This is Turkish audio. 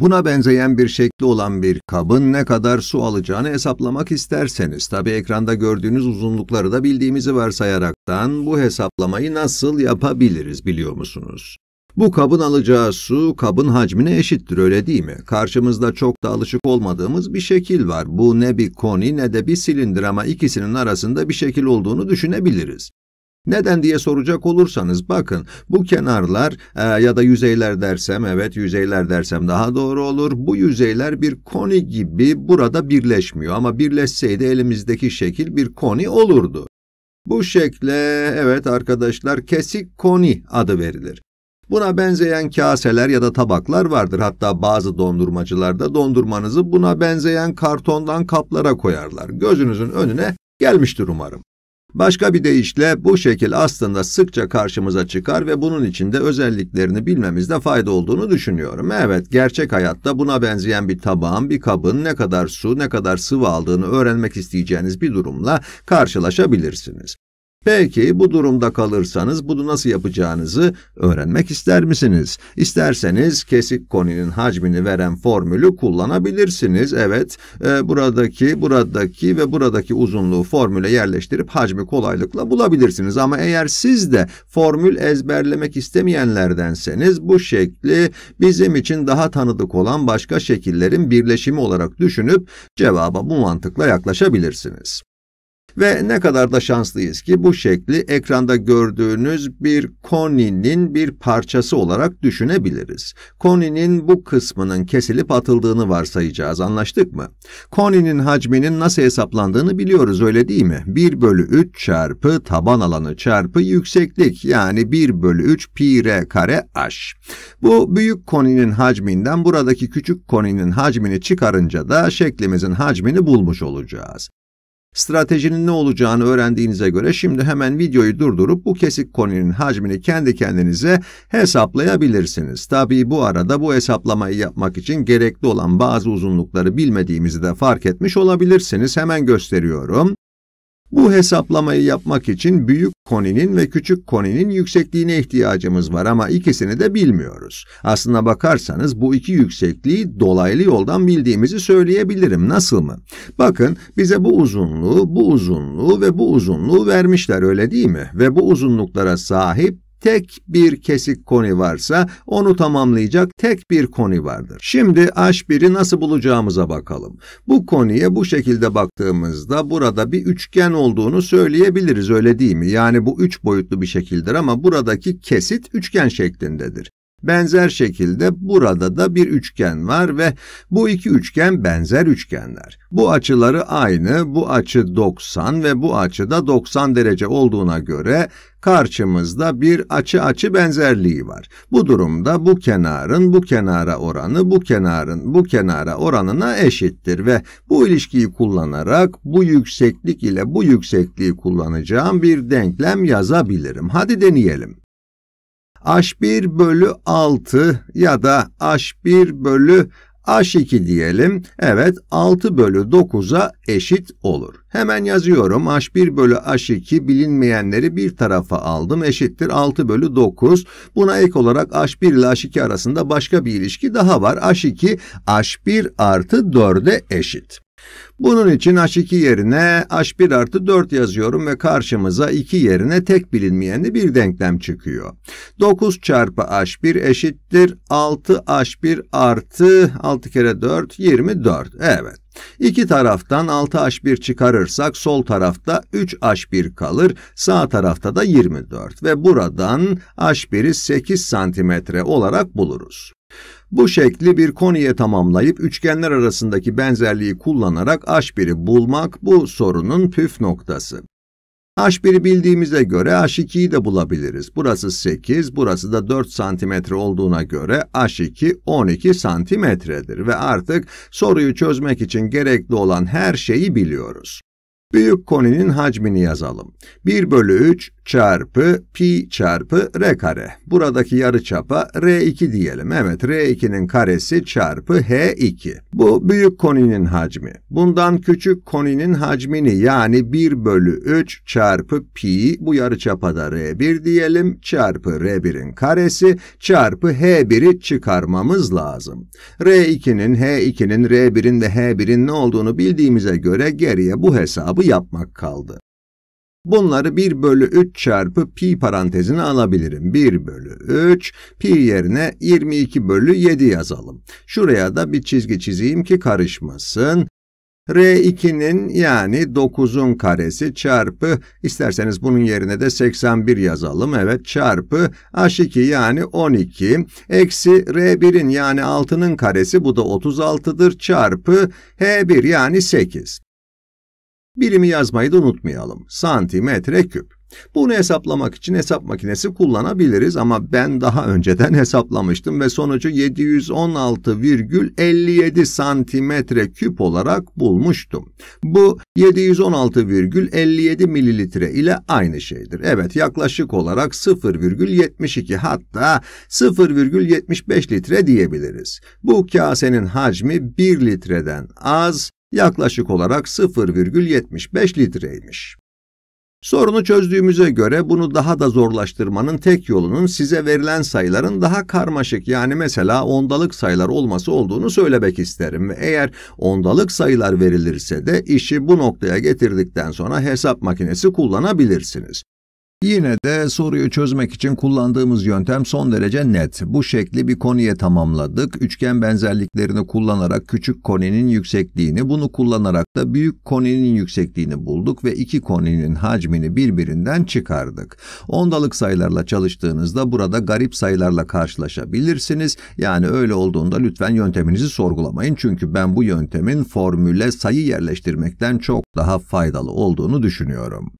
Buna benzeyen bir şekli olan bir kabın ne kadar su alacağını hesaplamak isterseniz, tabi ekranda gördüğünüz uzunlukları da bildiğimizi varsayaraktan bu hesaplamayı nasıl yapabiliriz biliyor musunuz? Bu kabın alacağı su kabın hacmine eşittir öyle değil mi? Karşımızda çok da alışık olmadığımız bir şekil var. Bu ne bir koni ne de bir silindir ama ikisinin arasında bir şekil olduğunu düşünebiliriz. Neden diye soracak olursanız bakın bu kenarlar e, ya da yüzeyler dersem evet yüzeyler dersem daha doğru olur. Bu yüzeyler bir koni gibi burada birleşmiyor ama birleşseydi elimizdeki şekil bir koni olurdu. Bu şekle evet arkadaşlar kesik koni adı verilir. Buna benzeyen kaseler ya da tabaklar vardır. Hatta bazı dondurmacılarda dondurmanızı buna benzeyen kartondan kaplara koyarlar. Gözünüzün önüne gelmiştir umarım. Başka bir deyişle bu şekil aslında sıkça karşımıza çıkar ve bunun içinde özelliklerini bilmemizde fayda olduğunu düşünüyorum. Evet, gerçek hayatta buna benzeyen bir tabağın, bir kabın ne kadar su, ne kadar sıvı aldığını öğrenmek isteyeceğiniz bir durumla karşılaşabilirsiniz. Peki bu durumda kalırsanız bunu nasıl yapacağınızı öğrenmek ister misiniz? İsterseniz kesik koninin hacmini veren formülü kullanabilirsiniz. Evet, e, buradaki, buradaki ve buradaki uzunluğu formüle yerleştirip hacmi kolaylıkla bulabilirsiniz. Ama eğer siz de formül ezberlemek istemeyenlerdenseniz bu şekli bizim için daha tanıdık olan başka şekillerin birleşimi olarak düşünüp cevaba bu mantıkla yaklaşabilirsiniz. Ve ne kadar da şanslıyız ki bu şekli ekranda gördüğünüz bir koninin bir parçası olarak düşünebiliriz. Koninin bu kısmının kesilip atıldığını varsayacağız, anlaştık mı? Koninin hacminin nasıl hesaplandığını biliyoruz öyle değil mi? 1 bölü 3 çarpı taban alanı çarpı yükseklik yani 1 bölü 3 pi r kare h. Bu büyük koninin hacminden buradaki küçük koninin hacmini çıkarınca da şeklimizin hacmini bulmuş olacağız. Stratejinin ne olacağını öğrendiğinize göre şimdi hemen videoyu durdurup bu kesik koninin hacmini kendi kendinize hesaplayabilirsiniz. Tabii bu arada bu hesaplamayı yapmak için gerekli olan bazı uzunlukları bilmediğimizi de fark etmiş olabilirsiniz. Hemen gösteriyorum. Bu hesaplamayı yapmak için büyük koninin ve küçük koninin yüksekliğine ihtiyacımız var ama ikisini de bilmiyoruz. Aslına bakarsanız bu iki yüksekliği dolaylı yoldan bildiğimizi söyleyebilirim. Nasıl mı? Bakın bize bu uzunluğu, bu uzunluğu ve bu uzunluğu vermişler öyle değil mi? Ve bu uzunluklara sahip tek bir kesik koni varsa onu tamamlayacak tek bir koni vardır. Şimdi H1'i nasıl bulacağımıza bakalım. Bu koniye bu şekilde baktığımızda burada bir üçgen olduğunu söyleyebiliriz öyle değil mi? Yani bu üç boyutlu bir şekildir ama buradaki kesit üçgen şeklindedir. Benzer şekilde burada da bir üçgen var ve bu iki üçgen benzer üçgenler. Bu açıları aynı, bu açı 90 ve bu açı da 90 derece olduğuna göre karşımızda bir açı açı benzerliği var. Bu durumda bu kenarın bu kenara oranı bu kenarın bu kenara oranına eşittir ve bu ilişkiyi kullanarak bu yükseklik ile bu yüksekliği kullanacağım bir denklem yazabilirim. Hadi deneyelim. H1 bölü 6 ya da H1 bölü H2 diyelim. Evet 6 bölü 9'a eşit olur. Hemen yazıyorum. H1 bölü H2 bilinmeyenleri bir tarafa aldım. Eşittir 6 bölü 9. Buna ek olarak H1 ile H2 arasında başka bir ilişki daha var. H2 H1 artı 4'e eşit. Bunun için H2 yerine H1 artı 4 yazıyorum ve karşımıza 2 yerine tek bilinmeyenli bir denklem çıkıyor. 9 çarpı H1 eşittir 6H1 artı 6 kere 4 24. Evet. İki taraftan 6H1 çıkarırsak sol tarafta 3H1 kalır, sağ tarafta da 24 ve buradan H1'i 8 santimetre olarak buluruz. Bu şekli bir konuya tamamlayıp üçgenler arasındaki benzerliği kullanarak H1'i bulmak bu sorunun püf noktası. H1'i bildiğimize göre H2'yi de bulabiliriz. Burası 8, burası da 4 santimetre olduğuna göre H2 12 santimetredir ve artık soruyu çözmek için gerekli olan her şeyi biliyoruz. Büyük koninin hacmini yazalım. 1 bölü 3 çarpı pi çarpı r kare. Buradaki yarıçapa r2 diyelim. Evet r2'nin karesi çarpı h2. Bu büyük koninin hacmi. Bundan küçük koninin hacmini yani 1 bölü 3 çarpı pi bu yarıçapada r1 diyelim çarpı r1'in karesi çarpı h1'i çıkarmamız lazım. r2'nin, h2'nin, r1'in ve h1'in ne olduğunu bildiğimize göre geriye bu hesabı yapmak kaldı. Bunları 1 bölü 3 çarpı pi parantezine alabilirim. 1 bölü 3, pi yerine 22 bölü 7 yazalım. Şuraya da bir çizgi çizeyim ki karışmasın. R2'nin yani 9'un karesi çarpı, isterseniz bunun yerine de 81 yazalım. Evet çarpı H2 yani 12 eksi R1'in yani 6'nın karesi bu da 36'dır çarpı H1 yani 8. Birimi yazmayı da unutmayalım. Santimetre küp. Bunu hesaplamak için hesap makinesi kullanabiliriz ama ben daha önceden hesaplamıştım ve sonucu 716,57 santimetre küp olarak bulmuştum. Bu 716,57 mililitre ile aynı şeydir. Evet yaklaşık olarak 0,72 hatta 0,75 litre diyebiliriz. Bu kasenin hacmi 1 litreden az, yaklaşık olarak 0,75 litreymiş. Sorunu çözdüğümüze göre bunu daha da zorlaştırmanın tek yolunun size verilen sayıların daha karmaşık yani mesela ondalık sayılar olması olduğunu söylemek isterim. Eğer ondalık sayılar verilirse de işi bu noktaya getirdikten sonra hesap makinesi kullanabilirsiniz. Yine de soruyu çözmek için kullandığımız yöntem son derece net. Bu şekli bir konuya tamamladık. Üçgen benzerliklerini kullanarak küçük koninin yüksekliğini, bunu kullanarak da büyük koninin yüksekliğini bulduk ve iki koninin hacmini birbirinden çıkardık. Ondalık sayılarla çalıştığınızda burada garip sayılarla karşılaşabilirsiniz. Yani öyle olduğunda lütfen yönteminizi sorgulamayın. Çünkü ben bu yöntemin formüle sayı yerleştirmekten çok daha faydalı olduğunu düşünüyorum.